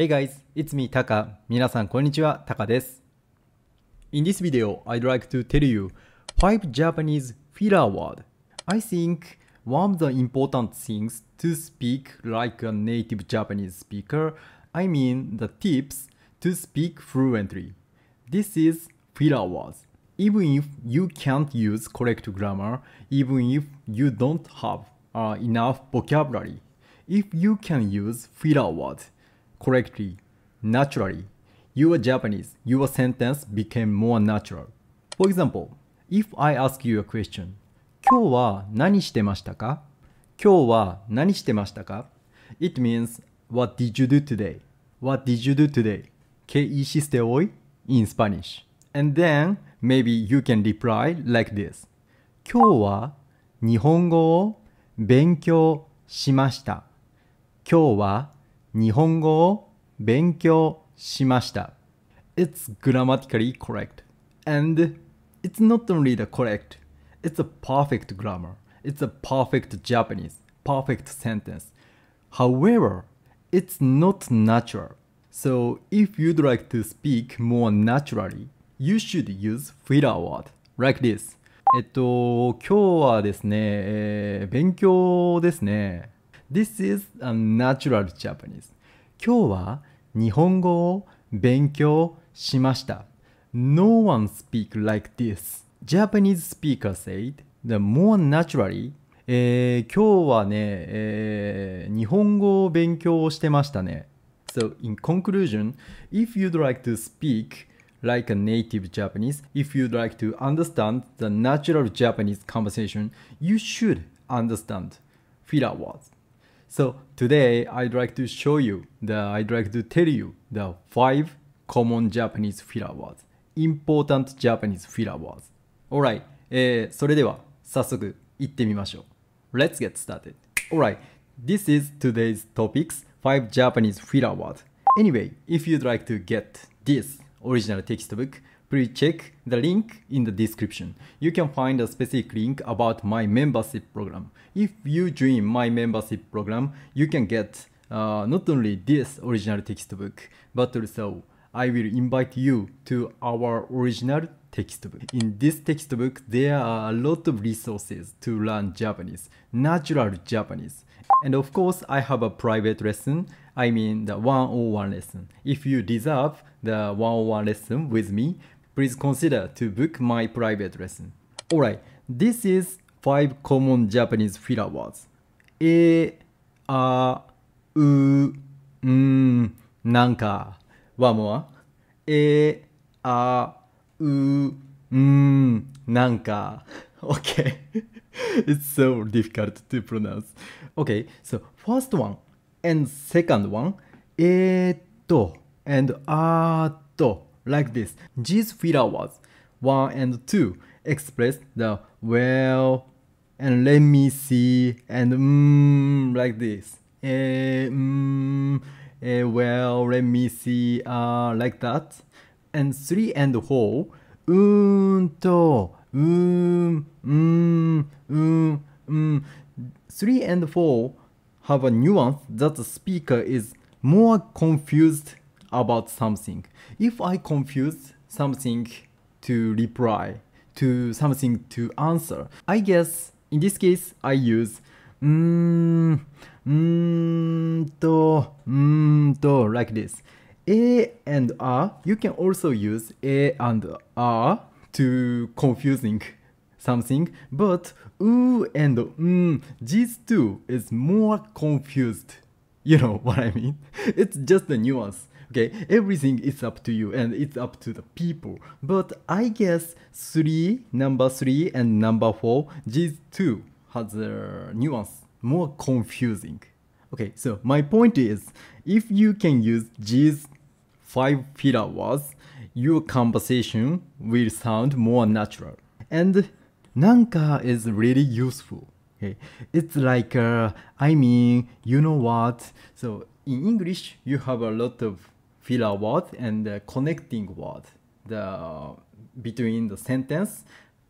Hey guys, it's me, Taka. 皆さん、こんにちは、タカです。In this video, I'd like to tell you 5 Japanese filler word. I think one of the important things to speak like a native Japanese speaker, I mean the tips to speak fluently. This is filler words. Even if you can't use correct grammar, even if you don't have uh, enough vocabulary, if you can use filler words correctly, naturally, your Japanese, your sentence became more natural. For example, if I ask you a question, 今日は何してましたか今日は何してましたか It means, what did you do today? What did you do today? ¿Qué hiciste hoy? In Spanish. And then, maybe you can reply like this. 今日は日本語を勉強しました。今日は日本語を勉強しました。It's grammatically correct. And it's not only the correct, it's a perfect grammar. It's a perfect Japanese, perfect sentence. However, it's not natural. So if you'd like to speak more naturally, you should use filler word like this. えっと、今日はですね、えー勉強ですね。 This is a natural Japanese. 今日は日本語を勉強しました。No one speak like this. Japanese speaker said the more naturally えー今日はね、えー日本語を勉強してましたね。So, in conclusion, if you'd like to speak like a native Japanese, if you'd like to understand the natural Japanese conversation, you should understand filler words. So today I'd like to show you the I'd like to tell you the five common Japanese filler words. Important Japanese filler words. Alright, えーそれでは早速行ってみましょう。Let's get started. Alright, this is today's topics 5 Japanese filler words. Anyway, if you'd like to get this original textbook, please check the link in the description. You can find a specific link about my membership program. If you join my membership program, you can get uh, not only this original textbook, but also I will invite you to our original textbook. In this textbook, there are a lot of resources to learn Japanese, natural Japanese. And of course, I have a private lesson. I mean the 101 lesson. If you deserve the 101 lesson with me, please consider to book my private lesson. Alright, this is 5 common Japanese filler words. E, a, u, nanka. One more. E, a, u, nanka. Okay. it's so difficult to pronounce. Okay, so first one and second one, eto and ato like this. These flowers 1 and 2 express the well and let me see and mm like this. Eh, mm, eh, well, let me see uh, like that. And 3 and 4 um, mm, um, mm. うんとうん、うん、うん、うん。3 and 4 have a nuance that the speaker is more confused about something. If I confuse something to reply, to something to answer, I guess in this case I use うーん、うーんと、うーんと、like this. A and R, you can also use A and R to confusing something, but oo and mm, these two is more confused. You know what I mean? It's just a nuance. Okay, everything is up to you and it's up to the people. But I guess three, number three and number four, these two has a nuance more confusing. Okay, so my point is if you can use these five filler words, your conversation will sound more natural. And nanka is really useful. Okay, it's like uh, I mean, you know what? So in English, you have a lot of filler word and the connecting word. The uh, between the sentence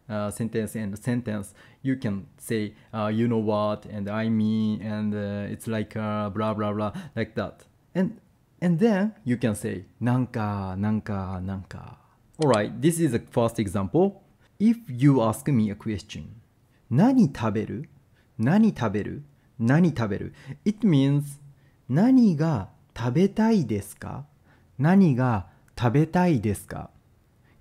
uh, sentence and sentence you can say uh, you know what and i mean and uh, it's like uh, blah blah blah like that. And and then you can say nanka nanka nanka. All right this is the first example. If you ask me a question nani taberu? Nani taberu? Nani taberu? It means nani ga tabetai desu ka? 何が食べたいですか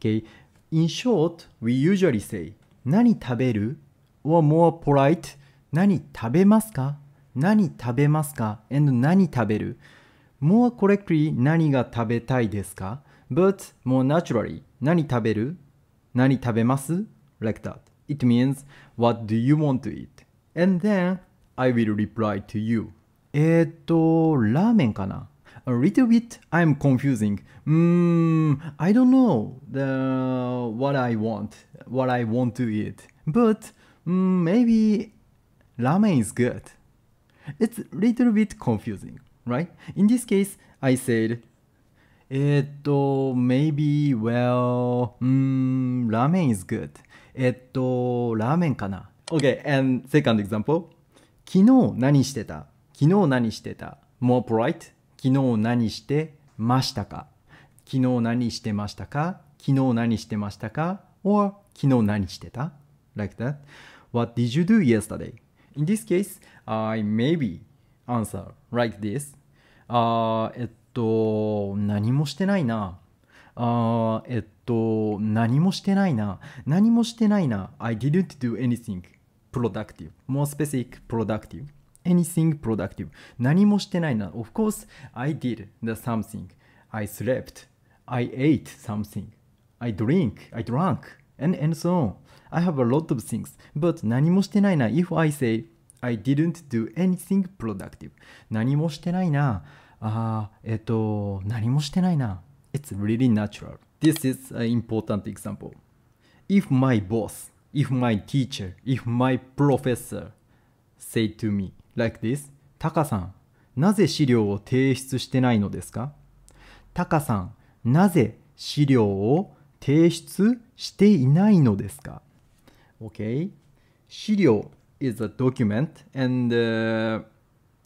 Okay, in short, we usually say 何食べる or more polite 何食べますか何食べますか and 何食べる more correctly 何が食べたいですか but more naturally 何食べる何食べます like that it means what do you want to eat and then I will reply to you えっとラーメンかな A little bit I'm confusing. Mm, I don't know the what I want, what I want to eat. But mm, maybe ramen is good. It's a little bit confusing, right? In this case, I said, えっと、maybe, well, mm, ramen is good. えっと、ラーメンかな ?Okay, and second example. 昨日何してた昨日何してた ?more polite. 昨日何してましたか昨日何してましたか昨日何してましたか or 昨日何してた like that. What did you do yesterday? In this case, I maybe answer like this. あえっと、何もしてないな。あえっと、何もしてないな。何もしてないな。I didn't do anything productive. More specific, productive. anything productive 何もしてないな of course I did the something I slept I ate something I drink I drank and, and so on I have a lot of things but 何もしてないな if I say I didn't do anything productive 何もしてないなあえっと何もしてないな It's really natural This is an important example If my boss if my teacher if my professor say to me like this タカさん、なぜ資料を提出してないのですかタカさん、なぜ資料を提出していないのですか ?OK 資料 is a document and、uh,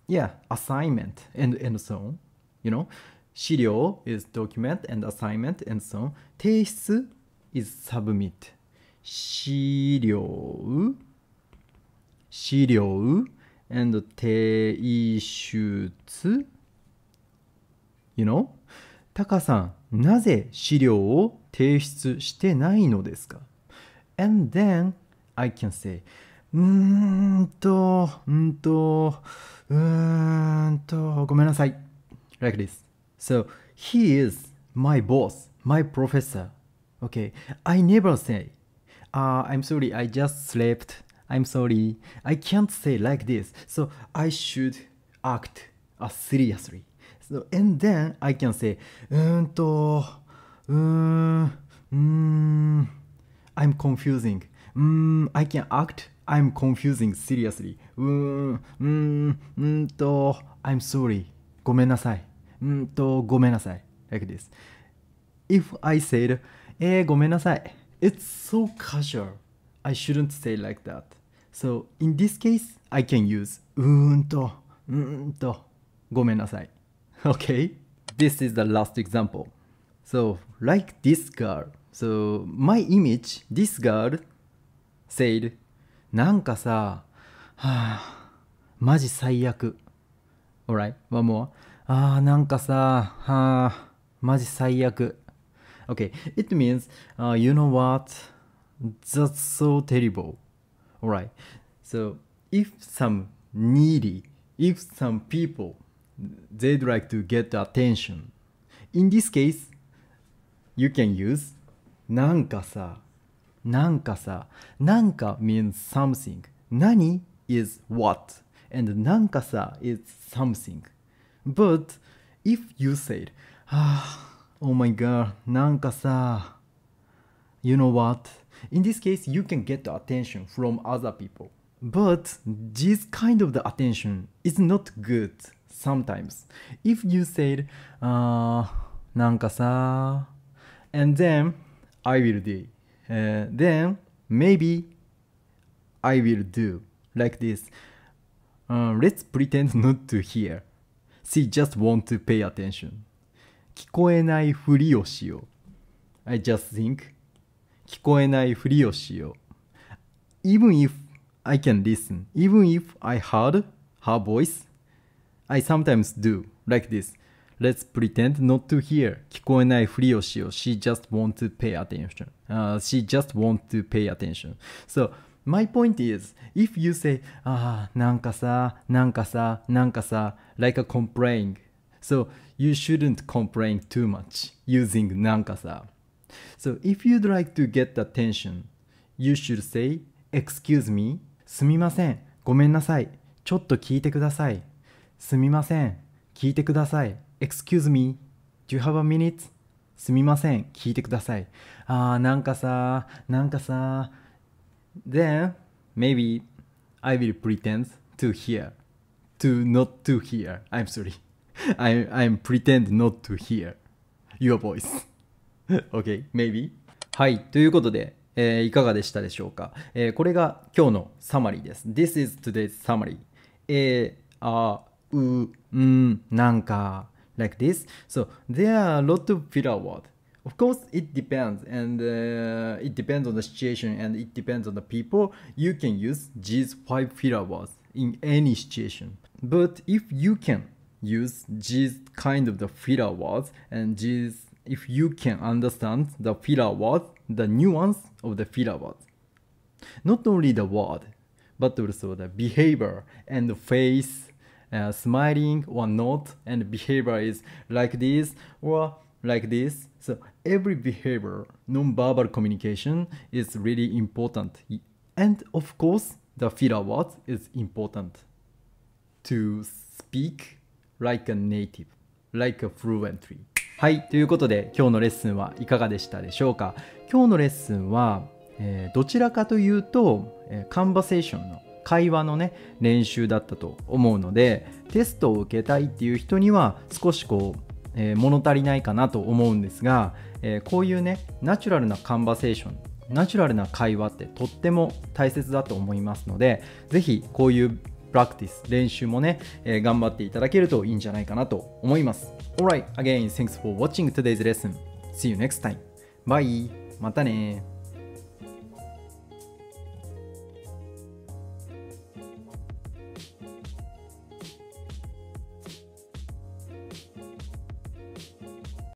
yeah, assignment and, and so on. You know? 資料 is document and assignment and so on. 提出 is submit. 資料資料 and 提出 You know? タカさん、なぜ資料を提出してないのですか ?And then I can say うーんと、うんと、うーんと、ごめんなさい。Like this. So, he is my boss, my professor. Okay, I never say, uh, I'm sorry, I just slept I'm sorry, I can't say like this, so I should act uh, seriously. So, and then I can say, うーんと、うーん、うーん、I'm confusing. うーん、I can act, I'm confusing seriously. うーん、うーん、うーんと、I'm sorry. ごめんなさい。うーんと、ごめんなさい。Like this. If I said, えー、ごめんなさい。It's so casual. I shouldn't say like that. So in this case, I can use うーんと、うーんと、ごめんなさい。Okay? This is the last example. So, like this girl. So, my image, this girl said, なんかさ、はあ、マジ最悪。Alright, one more. ああ、なんかさ、はあ、マジ最悪。Okay, it means, uh, you know what? That's so terrible. Alright. So if some needy, if some people they'd like to get attention, in this case, you can use なんかさ、なんかさ、なんか means something. 何 is what, and なんかさ is something. But if you said, ah, oh my god, なんかさ, you know what? In this case, you can get the attention from other people. But this kind of the attention is not good sometimes. If you said, uh, なんかさ, and then I will do, uh, then maybe I will do like this. Uh, let's pretend not to hear. She just want to pay attention. 聞こえないふりをしよう。I just think 聞こえないふりをしよう。Even if I can listen, even if I heard her voice, I sometimes do like this. Let's pretend not to hear. 聞こえないふりをしよう。She just want to pay attention.、Uh, she just want to pay attention. So, my point is, if you say, ああ、なんかさ、なんかさ、なんかさ、like a complaint. So, you shouldn't complain too much using なんかさ。So, if you'd like to get attention, you should say, excuse me, すみません、ごめんなさい、ちょっと聞いてください。すみません、聞いてください。Excuse me, do you have a minute? すみません、聞いてください。ああ、なんかさ、なんかさ。Then, maybe I will pretend to hear, to not to hear. I'm sorry. I, I'm pretend not to hear your voice. Okay, maybe? はい、ということで、えーいかがでしたでしょうか、えーこれが今日のサマリーです。This is today's summary. えー、あ、う、ん、なんか、like this. So, there are a lot of filler words. Of course, it depends, and uh, it depends on the situation and it depends on the people. You can use these five filler words in any situation. But if you can use these kind of the filler words and these if you can understand the filler words, the nuance of the filler words. Not only the word, but also the behavior and the face, uh, smiling or not, and behavior is like this or like this. So every behavior, non-verbal communication is really important. And of course, the filler words is important to speak like a native, like a fluently. はい、ということで今日のレッスンはいかがでしたでしょうか？今日のレッスンは、えーどちらかというと、えーカンバセーションの会話のね練習だったと思うのでテストを受けたいっていう人には少しこう、えー物足りないかなと思うんですが、えこういうねナチュラルなカンバセーションナチュラルな会話ってとっても大切だと思いますのでぜひこういうプラクティス練習もね、えー頑張っていただけるといいんじゃないかなと思います Alright, again, thanks for watching today's lesson. See you next time. Bye. またね